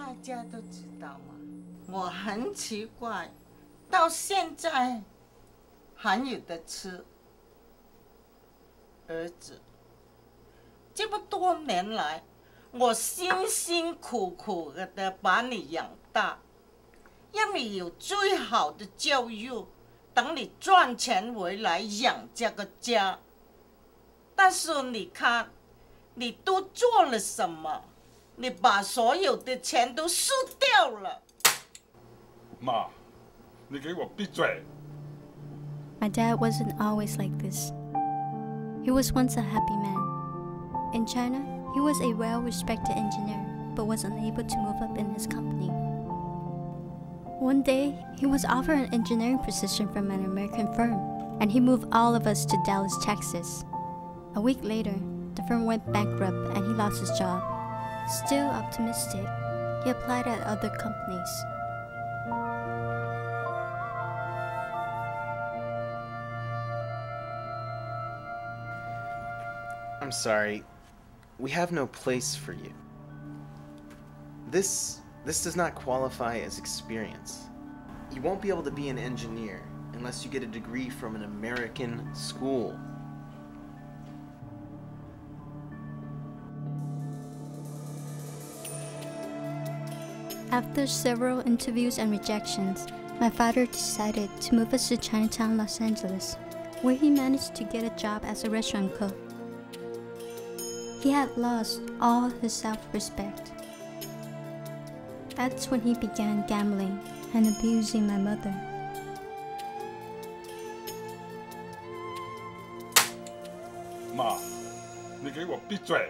大家都知道吗？我很奇怪，到现在还有的吃。儿子，这么多年来，我辛辛苦苦的把你养大，让你有最好的教育，等你赚钱回来养这个家。但是你看，你都做了什么？你把所有的钱都输掉了。妈，你给我闭嘴！My dad wasn't always like this. He was once a happy man. In China, he was a well respected engineer, but was unable to move up in his company. One day, he was offered an engineering position from an American firm, and he moved all of us to Dallas, Texas. A week later, the firm went bankrupt and he lost his job. Still optimistic, he applied at other companies. I'm sorry. We have no place for you. This this does not qualify as experience. You won't be able to be an engineer unless you get a degree from an American school. After several interviews and rejections, my father decided to move us to Chinatown, Los Angeles, where he managed to get a job as a restaurant cook. He had lost all his self respect. That's when he began gambling and abusing my mother. Ma, 你给我闭嘴！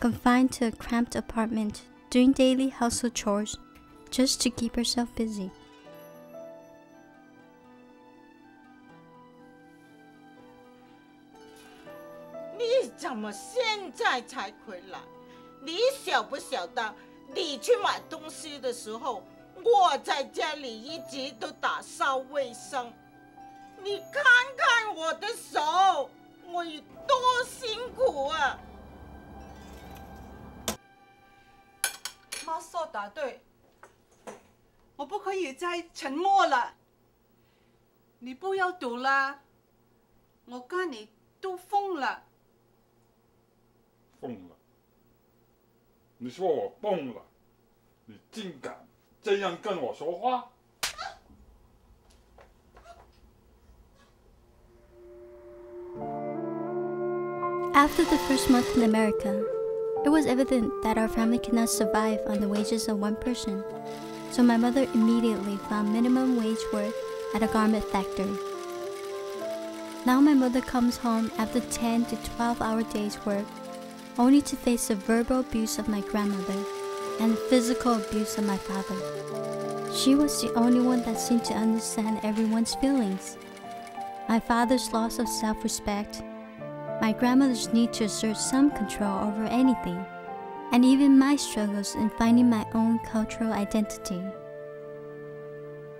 confined to a cramped apartment, doing daily household chores just to keep herself busy. 怎么现在才回来？你晓不晓得？你去买东西的时候，我在家里一直都打扫卫生。你看看我的手，我有多辛苦啊！ 妈说答对，我不可以再沉默了。你不要赌了，我看你都疯了。疯了！你说我疯了，你竟敢这样跟我说话！After the first month in America, it was evident that our family could not survive on the wages of one person. So my mother immediately found minimum wage work at a garment factory. Now my mother comes home after 10 to 12 hour days work only to face the verbal abuse of my grandmother and the physical abuse of my father. She was the only one that seemed to understand everyone's feelings. My father's loss of self respect, my grandmother's need to assert some control over anything, and even my struggles in finding my own cultural identity.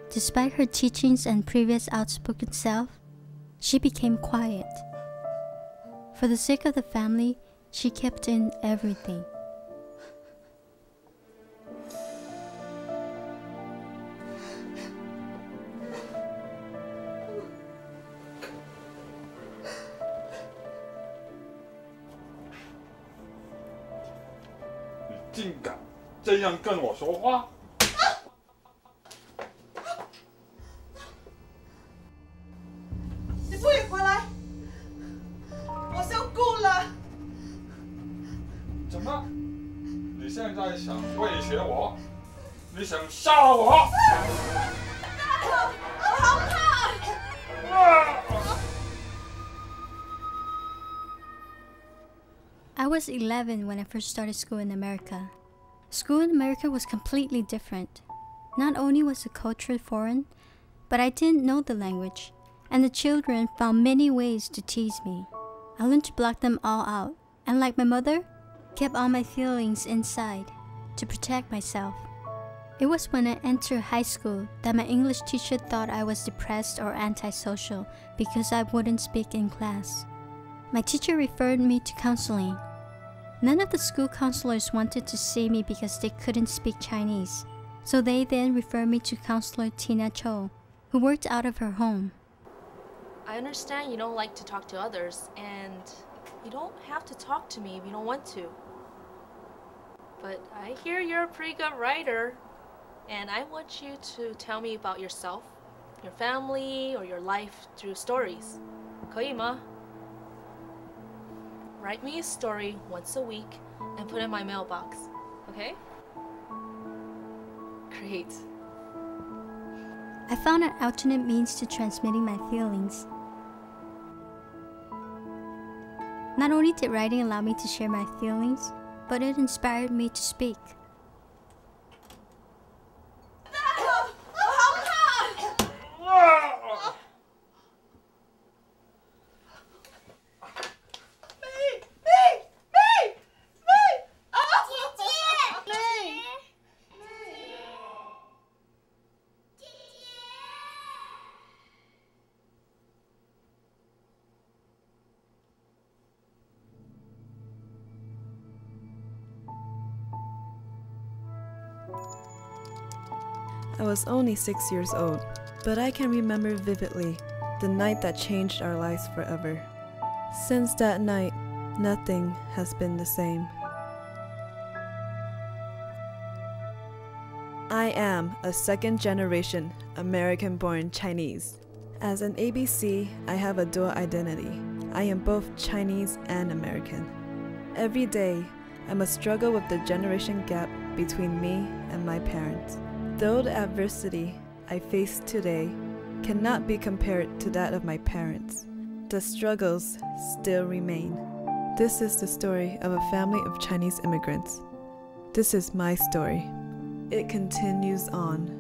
Despite her teachings and previous outspoken self, she became quiet. For the sake of the family, she kept in everything. 竟敢这样跟我说话？你不许回来！我受够了。怎么你现在想威胁我？你想杀我？好怕！啊？I was 11 when I first started school in America. School in America was completely different. Not only was the culture foreign, but I didn't know the language, and the children found many ways to tease me. I learned to block them all out, and like my mother, kept all my feelings inside to protect myself. It was when I entered high school that my English teacher thought I was depressed or antisocial because I wouldn't speak in class. My teacher referred me to counseling. None of the school counselors wanted to see me because they couldn't speak Chinese, so they then referred me to counselor Tina Cho, who worked out of her home. I understand you don't like to talk to others, and you don't have to talk to me if you don't want to. But I hear you're a pretty good writer, and I want you to tell me about yourself, your family, or your life through stories. 可以吗? Write me a story once a week and put it in my mailbox, okay? Great. I found an alternate means to transmitting my feelings. Not only did writing allow me to share my feelings, but it inspired me to speak. I was only six years old, but I can remember vividly the night that changed our lives forever. Since that night, nothing has been the same. I am a second generation American born Chinese. As an ABC, I have a dual identity. I am both Chinese and American. Every day, I must struggle with the generation gap between me and my parents. Though the adversity I face today cannot be compared to that of my parents, the struggles still remain. This is the story of a family of Chinese immigrants. This is my story. It continues on.